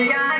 Yeah.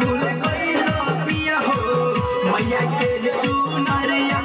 भूल गई पिया हो। मैया के चुनरिया